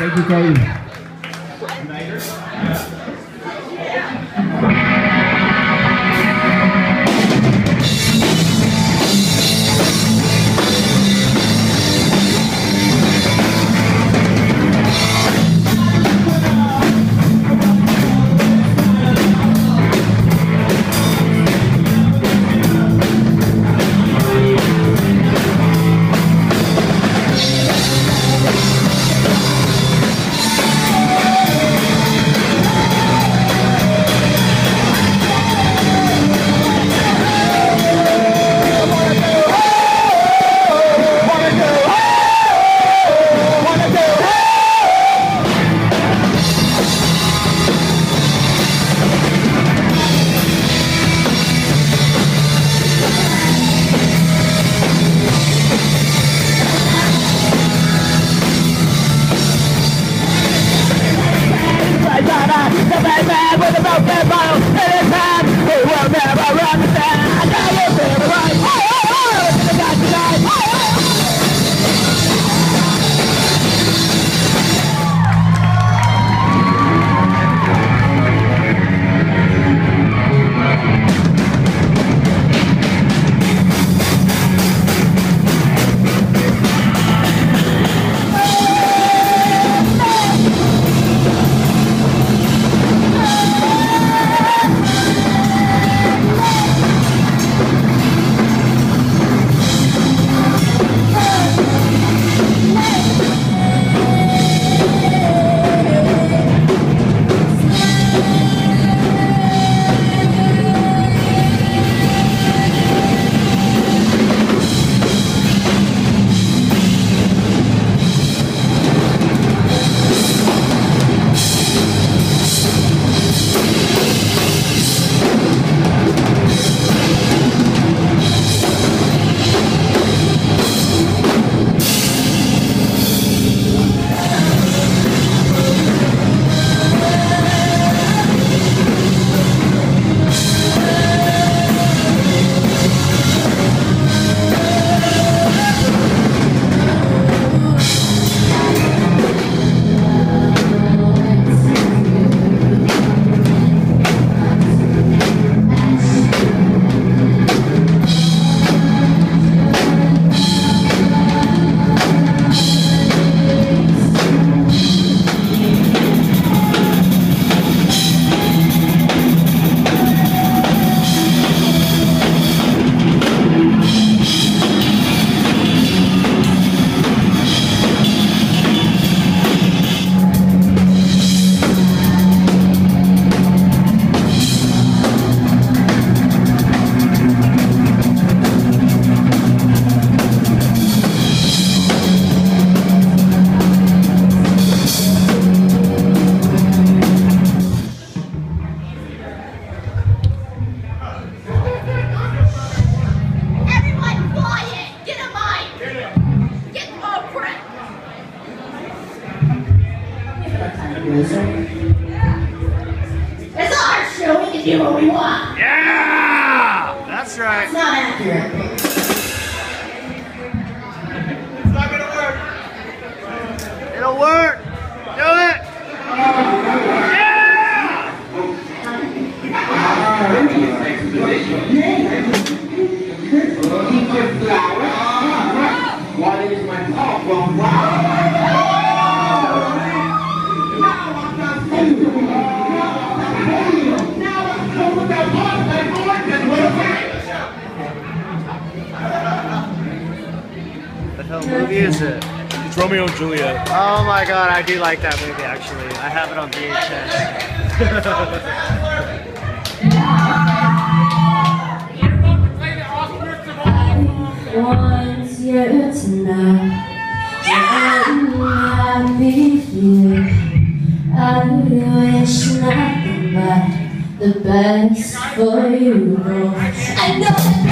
Thank you, show, we can do what we want. Yeah! That's right. It's not accurate. It's not gonna work. It'll work. Do it. Yeah! Movie is it? It's Romeo and Juliet. Oh my god, I do like that movie actually. I have it on want you to know I'm happy here. I wish nothing but the best for you both. I know.